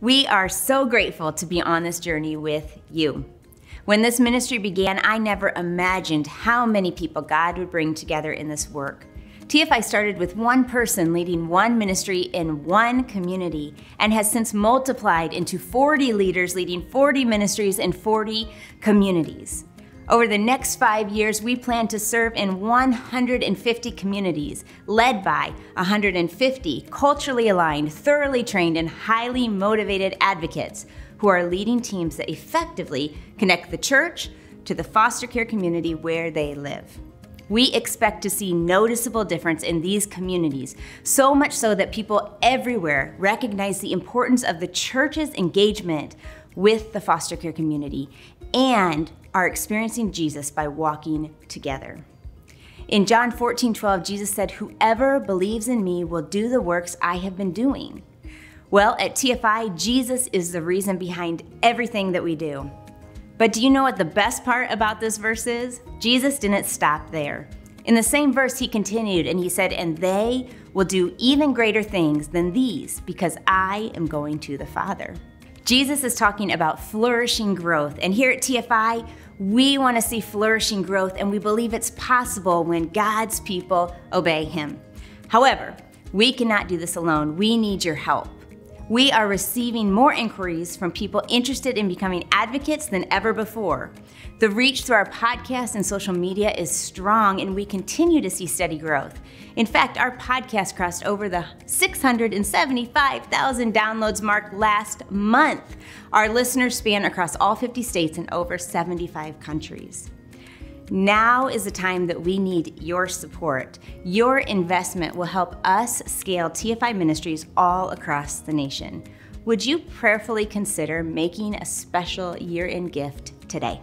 We are so grateful to be on this journey with you. When this ministry began, I never imagined how many people God would bring together in this work. TFI started with one person leading one ministry in one community and has since multiplied into 40 leaders leading 40 ministries in 40 communities. Over the next five years, we plan to serve in 150 communities, led by 150 culturally aligned, thoroughly trained, and highly motivated advocates who are leading teams that effectively connect the church to the foster care community where they live. We expect to see noticeable difference in these communities, so much so that people everywhere recognize the importance of the church's engagement with the foster care community and are experiencing Jesus by walking together. In John 14, 12, Jesus said, Whoever believes in me will do the works I have been doing. Well, at TFI, Jesus is the reason behind everything that we do. But do you know what the best part about this verse is? Jesus didn't stop there. In the same verse, he continued and he said, And they will do even greater things than these because I am going to the Father. Jesus is talking about flourishing growth. And here at TFI, we want to see flourishing growth, and we believe it's possible when God's people obey Him. However, we cannot do this alone. We need your help. We are receiving more inquiries from people interested in becoming advocates than ever before. The reach through our podcast and social media is strong, and we continue to see steady growth. In fact, our podcast crossed over the 675,000 downloads mark last month. Our listeners span across all 50 states and over 75 countries. Now is the time that we need your support. Your investment will help us scale TFI ministries all across the nation. Would you prayerfully consider making a special year end gift today?